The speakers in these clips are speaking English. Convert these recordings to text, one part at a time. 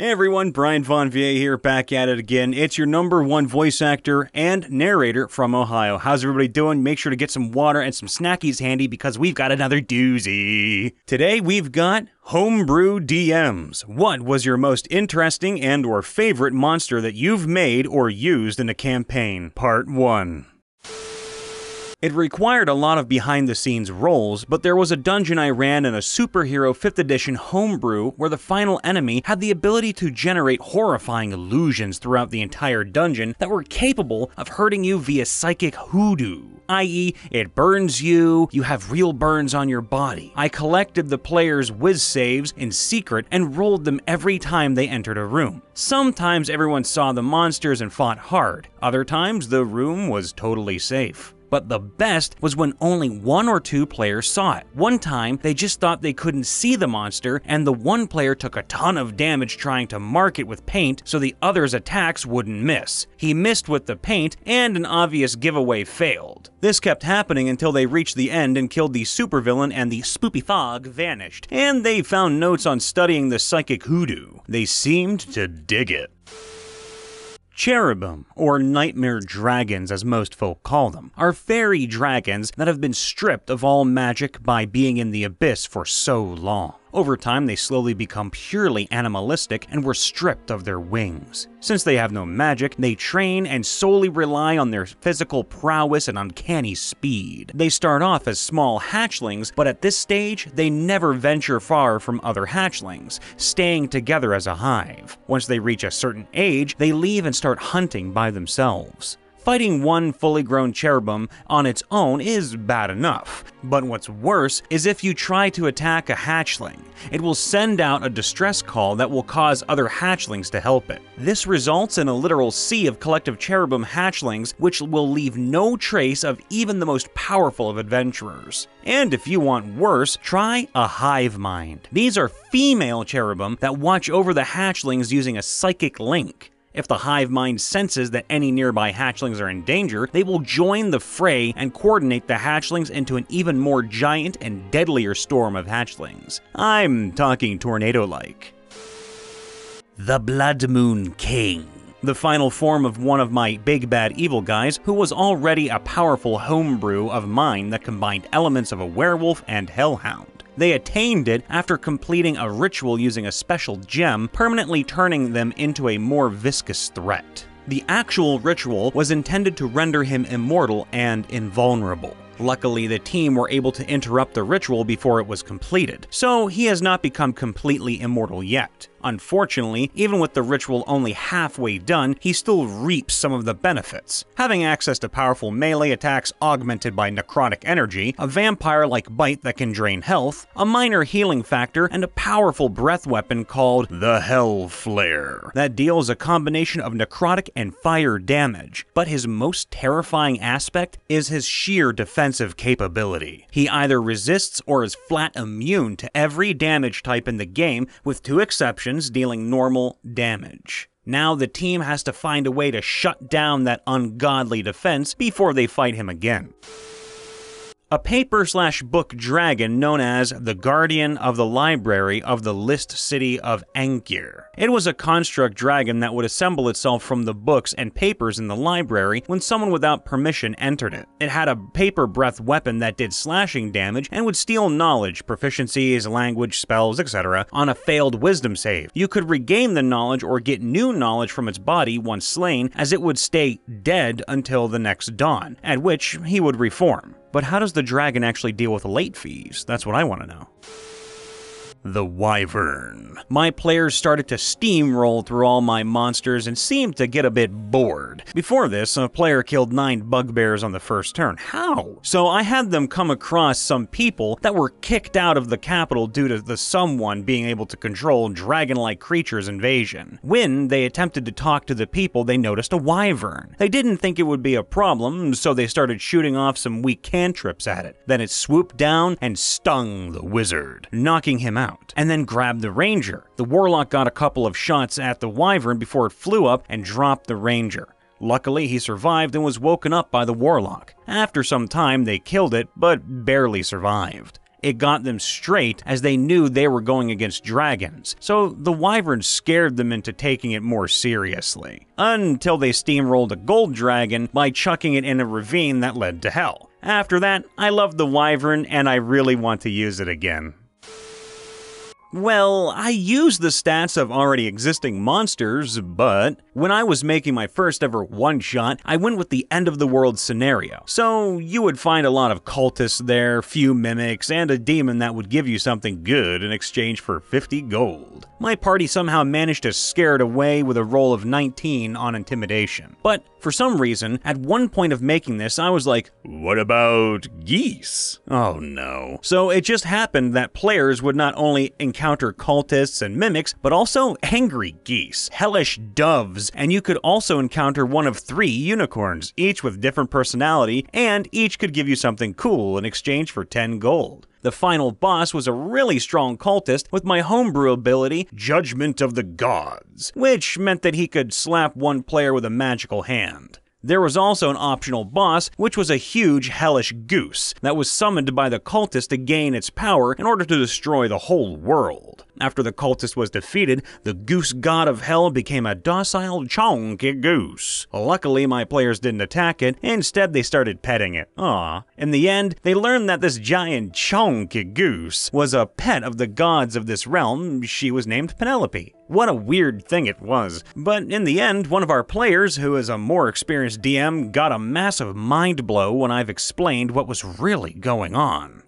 Hey everyone, Brian Von Vie here, back at it again. It's your number one voice actor and narrator from Ohio. How's everybody doing? Make sure to get some water and some snackies handy because we've got another doozy. Today we've got Homebrew DMs. What was your most interesting and or favorite monster that you've made or used in a campaign? Part 1. It required a lot of behind the scenes rolls, but there was a dungeon I ran in a superhero 5th edition homebrew where the final enemy had the ability to generate horrifying illusions throughout the entire dungeon that were capable of hurting you via psychic hoodoo i.e., it burns you, you have real burns on your body. I collected the players' whiz saves in secret and rolled them every time they entered a room. Sometimes everyone saw the monsters and fought hard, other times the room was totally safe but the best was when only one or two players saw it. One time, they just thought they couldn't see the monster, and the one player took a ton of damage trying to mark it with paint so the other's attacks wouldn't miss. He missed with the paint, and an obvious giveaway failed. This kept happening until they reached the end and killed the supervillain and the spoopy fog vanished, and they found notes on studying the psychic hoodoo. They seemed to dig it. Cherubim, or nightmare dragons as most folk call them, are fairy dragons that have been stripped of all magic by being in the abyss for so long. Over time, they slowly become purely animalistic and were stripped of their wings. Since they have no magic, they train and solely rely on their physical prowess and uncanny speed. They start off as small hatchlings, but at this stage, they never venture far from other hatchlings, staying together as a hive. Once they reach a certain age, they leave and start hunting by themselves. Fighting one fully grown cherubim on its own is bad enough, but what's worse is if you try to attack a hatchling. It will send out a distress call that will cause other hatchlings to help it. This results in a literal sea of collective cherubim hatchlings, which will leave no trace of even the most powerful of adventurers. And if you want worse, try a hive mind. These are female cherubim that watch over the hatchlings using a psychic link. If the hive mind senses that any nearby hatchlings are in danger, they will join the fray and coordinate the hatchlings into an even more giant and deadlier storm of hatchlings. I'm talking tornado like. The Blood Moon King the final form of one of my big bad evil guys who was already a powerful homebrew of mine that combined elements of a werewolf and hellhound. They attained it after completing a ritual using a special gem, permanently turning them into a more viscous threat. The actual ritual was intended to render him immortal and invulnerable. Luckily, the team were able to interrupt the ritual before it was completed, so he has not become completely immortal yet. Unfortunately, even with the ritual only halfway done, he still reaps some of the benefits. Having access to powerful melee attacks augmented by necrotic energy, a vampire-like bite that can drain health, a minor healing factor, and a powerful breath weapon called the Hell Flare that deals a combination of necrotic and fire damage. But his most terrifying aspect is his sheer defensive capability. He either resists or is flat immune to every damage type in the game, with two exceptions dealing normal damage. Now the team has to find a way to shut down that ungodly defense before they fight him again a paper slash book dragon known as the Guardian of the Library of the List City of Ankir. It was a construct dragon that would assemble itself from the books and papers in the library when someone without permission entered it. It had a paper breath weapon that did slashing damage and would steal knowledge, proficiencies, language, spells, etc. on a failed wisdom save. You could regain the knowledge or get new knowledge from its body once slain, as it would stay dead until the next dawn, at which he would reform. But how does the dragon actually deal with late fees? That's what I want to know the Wyvern. My players started to steamroll through all my monsters and seemed to get a bit bored. Before this, a player killed nine bugbears on the first turn. How? So I had them come across some people that were kicked out of the capital due to the someone being able to control dragon-like creatures invasion. When they attempted to talk to the people, they noticed a wyvern. They didn't think it would be a problem, so they started shooting off some weak cantrips at it. Then it swooped down and stung the wizard, knocking him out out, and then grabbed the ranger. The warlock got a couple of shots at the wyvern before it flew up and dropped the ranger. Luckily, he survived and was woken up by the warlock. After some time, they killed it, but barely survived. It got them straight as they knew they were going against dragons, so the wyvern scared them into taking it more seriously. Until they steamrolled a gold dragon by chucking it in a ravine that led to hell. After that, I loved the wyvern and I really want to use it again. Well, I use the stats of already existing monsters, but when I was making my first ever one shot, I went with the end of the world scenario. So you would find a lot of cultists there, few mimics, and a demon that would give you something good in exchange for 50 gold. My party somehow managed to scare it away with a roll of 19 on intimidation. But for some reason, at one point of making this, I was like, what about geese? Oh no. So it just happened that players would not only encounter cultists and mimics, but also angry geese, hellish doves, and you could also encounter one of three unicorns, each with different personality, and each could give you something cool in exchange for 10 gold. The final boss was a really strong cultist with my homebrew ability, Judgment of the Gods, which meant that he could slap one player with a magical hand. There was also an optional boss, which was a huge hellish goose that was summoned by the cultist to gain its power in order to destroy the whole world. After the cultist was defeated, the goose god of hell became a docile, chonky goose. Luckily, my players didn't attack it, instead they started petting it. Aw. In the end, they learned that this giant, chonky goose was a pet of the gods of this realm. She was named Penelope. What a weird thing it was. But in the end, one of our players, who is a more experienced DM, got a massive mind blow when I've explained what was really going on.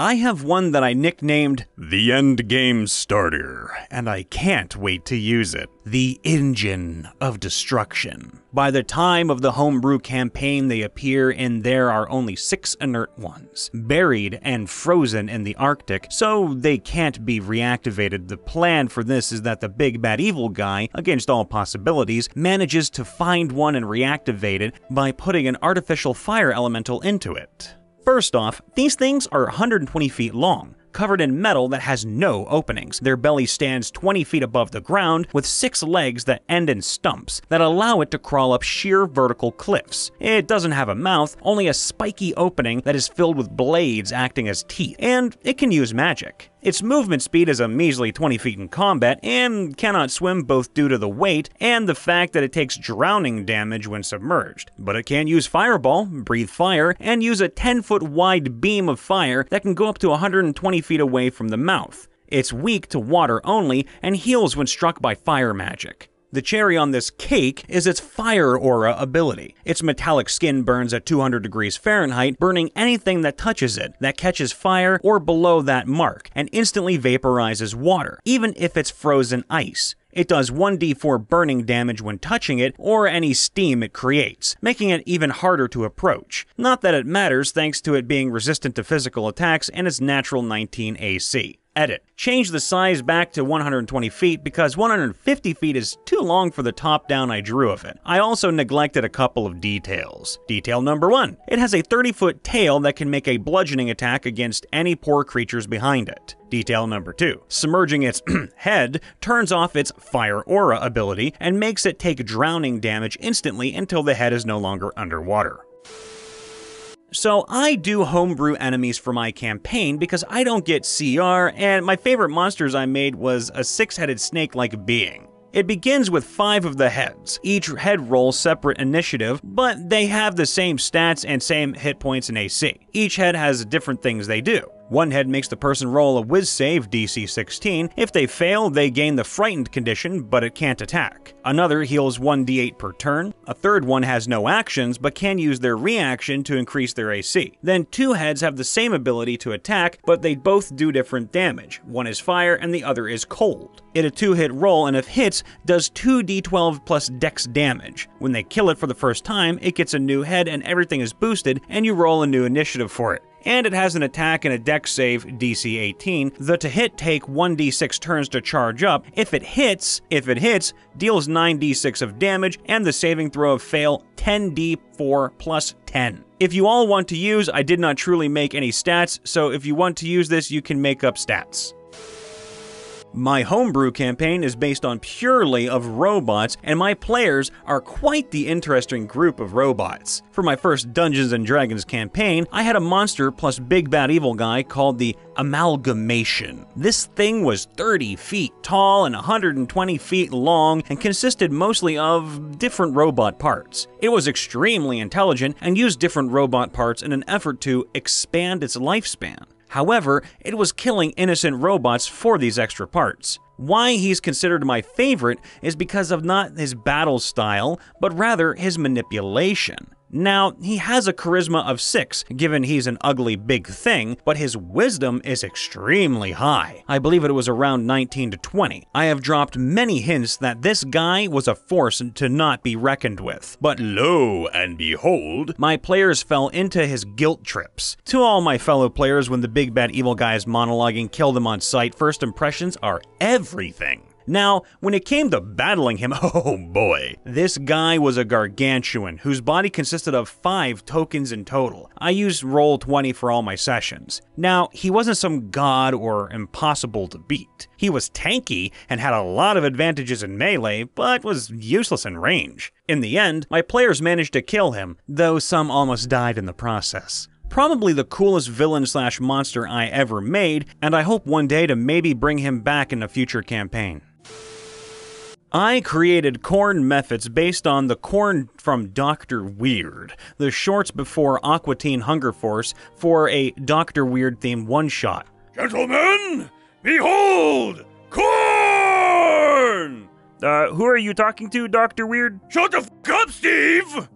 I have one that I nicknamed the Endgame Starter, and I can't wait to use it. The Engine of Destruction. By the time of the homebrew campaign, they appear, and there are only six inert ones, buried and frozen in the Arctic, so they can't be reactivated. The plan for this is that the big bad evil guy, against all possibilities, manages to find one and reactivate it by putting an artificial fire elemental into it. First off, these things are 120 feet long, covered in metal that has no openings. Their belly stands 20 feet above the ground with six legs that end in stumps that allow it to crawl up sheer vertical cliffs. It doesn't have a mouth, only a spiky opening that is filled with blades acting as teeth, and it can use magic. Its movement speed is a measly 20 feet in combat and cannot swim both due to the weight and the fact that it takes drowning damage when submerged. But it can use fireball, breathe fire, and use a 10 foot wide beam of fire that can go up to 120 feet away from the mouth. It's weak to water only and heals when struck by fire magic. The cherry on this cake is its fire aura ability. Its metallic skin burns at 200 degrees Fahrenheit, burning anything that touches it that catches fire or below that mark, and instantly vaporizes water, even if it's frozen ice. It does 1d4 burning damage when touching it or any steam it creates, making it even harder to approach. Not that it matters thanks to it being resistant to physical attacks and its natural 19 AC. Edit. Change the size back to 120 feet because 150 feet is too long for the top down I drew of it. I also neglected a couple of details. Detail number one it has a 30 foot tail that can make a bludgeoning attack against any poor creatures behind it. Detail number two submerging its head turns off its fire aura ability and makes it take drowning damage instantly until the head is no longer underwater. So I do homebrew enemies for my campaign because I don't get CR, and my favorite monsters I made was a six-headed snake-like being. It begins with five of the heads. Each head rolls separate initiative, but they have the same stats and same hit points and AC. Each head has different things they do. One head makes the person roll a whiz save DC 16. If they fail, they gain the frightened condition, but it can't attack. Another heals 1d8 per turn. A third one has no actions, but can use their reaction to increase their AC. Then two heads have the same ability to attack, but they both do different damage. One is fire and the other is cold. It a two hit roll, and if hits, does 2d12 plus dex damage. When they kill it for the first time, it gets a new head and everything is boosted, and you roll a new initiative for it and it has an attack and a dex save DC 18. The to hit take 1d6 turns to charge up. If it hits, if it hits, deals 9d6 of damage, and the saving throw of fail 10d4 plus 10. If you all want to use, I did not truly make any stats, so if you want to use this, you can make up stats. My homebrew campaign is based on purely of robots, and my players are quite the interesting group of robots. For my first Dungeons and Dragons campaign, I had a monster plus big bad evil guy called the Amalgamation. This thing was 30 feet tall and 120 feet long and consisted mostly of different robot parts. It was extremely intelligent and used different robot parts in an effort to expand its lifespan. However, it was killing innocent robots for these extra parts. Why he's considered my favorite is because of not his battle style, but rather his manipulation. Now, he has a charisma of 6, given he's an ugly big thing, but his wisdom is extremely high. I believe it was around 19 to 20. I have dropped many hints that this guy was a force to not be reckoned with. But lo and behold, my players fell into his guilt trips. To all my fellow players, when the big bad evil guy is monologuing, kill them on sight, first impressions are everything. Now, when it came to battling him, oh boy, this guy was a gargantuan whose body consisted of five tokens in total. I used Roll20 for all my sessions. Now, he wasn't some god or impossible to beat. He was tanky and had a lot of advantages in melee, but was useless in range. In the end, my players managed to kill him, though some almost died in the process probably the coolest villain slash monster I ever made, and I hope one day to maybe bring him back in a future campaign. I created Corn mephits based on the corn from Dr. Weird, the shorts before Aqua Teen Hunger Force for a Dr. Weird themed one shot. Gentlemen, behold! Corn! Uh, who are you talking to, Dr. Weird? Shut the f up, Steve!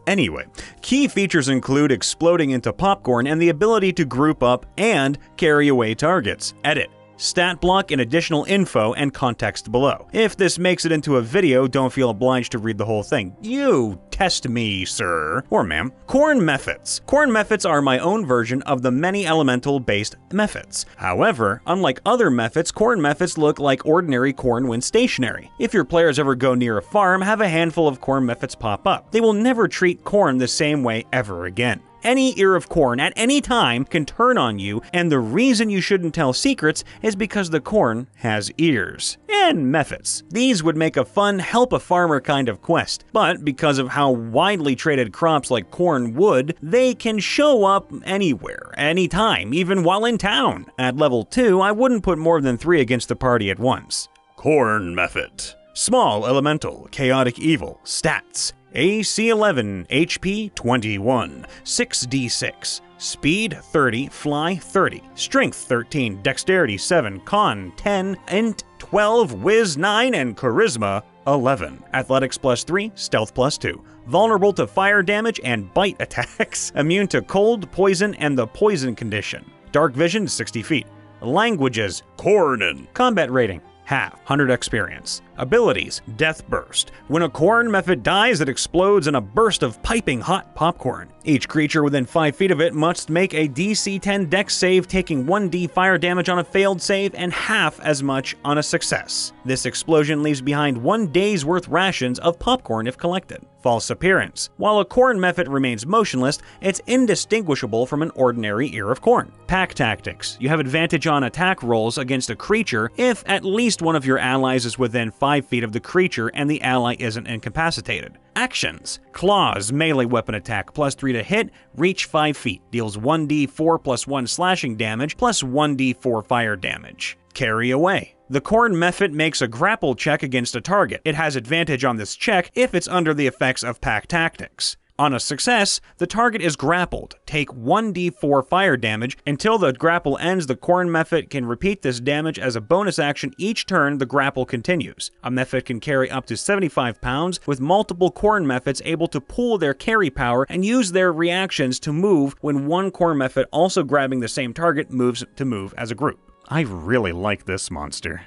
anyway, key features include exploding into popcorn and the ability to group up and carry away targets. Edit stat block, and additional info and context below. If this makes it into a video, don't feel obliged to read the whole thing. You test me, sir. Or ma'am. Corn mephits. Corn mephits are my own version of the many elemental based mephits. However, unlike other mephits, corn mephits look like ordinary corn when stationary. If your players ever go near a farm, have a handful of corn mephits pop up. They will never treat corn the same way ever again any ear of corn at any time can turn on you, and the reason you shouldn't tell secrets is because the corn has ears. And Mephits. These would make a fun help a farmer kind of quest, but because of how widely traded crops like corn would, they can show up anywhere, anytime, even while in town. At level 2, I wouldn't put more than 3 against the party at once. Corn Mephit. Small Elemental, Chaotic Evil, Stats, AC 11, HP 21, 6d6, Speed 30, Fly 30, Strength 13, Dexterity 7, Con 10, Int 12, Wiz 9, and Charisma 11. Athletics plus 3, Stealth plus 2. Vulnerable to fire damage and bite attacks. Immune to cold, poison, and the poison condition. Dark vision 60 feet. Languages Cornin. Combat rating half, 100 experience. Abilities Death Burst. When a corn mephit dies, it explodes in a burst of piping hot popcorn. Each creature within 5 feet of it must make a DC 10 dex save, taking 1d fire damage on a failed save and half as much on a success. This explosion leaves behind one day's worth rations of popcorn if collected. False appearance. While a corn mephit remains motionless, it's indistinguishable from an ordinary ear of corn. Pack tactics. You have advantage on attack rolls against a creature if at least one of your allies is within 5 feet of the creature and the ally isn't incapacitated. Actions Claws, melee weapon attack, plus 3 to hit, reach 5 feet, deals 1d4 plus 1 slashing damage, plus 1d4 fire damage. Carry away. The Corn Mephit makes a grapple check against a target. It has advantage on this check if it's under the effects of pack tactics. On a success, the target is grappled. Take 1d4 fire damage. Until the grapple ends, the Corn Mephit can repeat this damage as a bonus action each turn the grapple continues. A Mephit can carry up to 75 pounds, with multiple Corn Mephits able to pool their carry power and use their reactions to move when one Corn Mephit also grabbing the same target moves to move as a group. I really like this monster.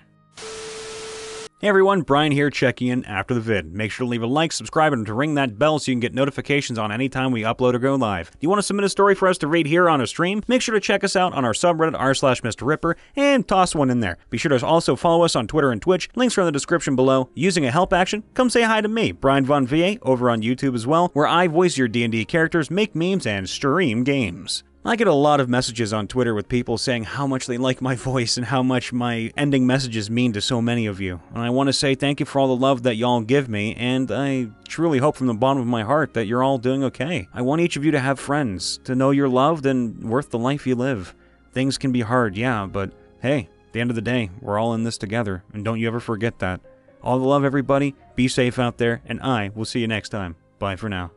Hey everyone, Brian here checking in after the vid. Make sure to leave a like, subscribe, and to ring that bell so you can get notifications on any time we upload or go live. Do you want to submit a story for us to read here on a stream? Make sure to check us out on our subreddit r slash Mr. Ripper and toss one in there. Be sure to also follow us on Twitter and Twitch. Links are in the description below. Using a help action, come say hi to me, Brian Von VA, over on YouTube as well, where I voice your D&D characters, make memes, and stream games. I get a lot of messages on Twitter with people saying how much they like my voice and how much my ending messages mean to so many of you. And I want to say thank you for all the love that y'all give me, and I truly hope from the bottom of my heart that you're all doing okay. I want each of you to have friends, to know you're loved and worth the life you live. Things can be hard, yeah, but hey, at the end of the day, we're all in this together, and don't you ever forget that. All the love, everybody. Be safe out there, and I will see you next time. Bye for now.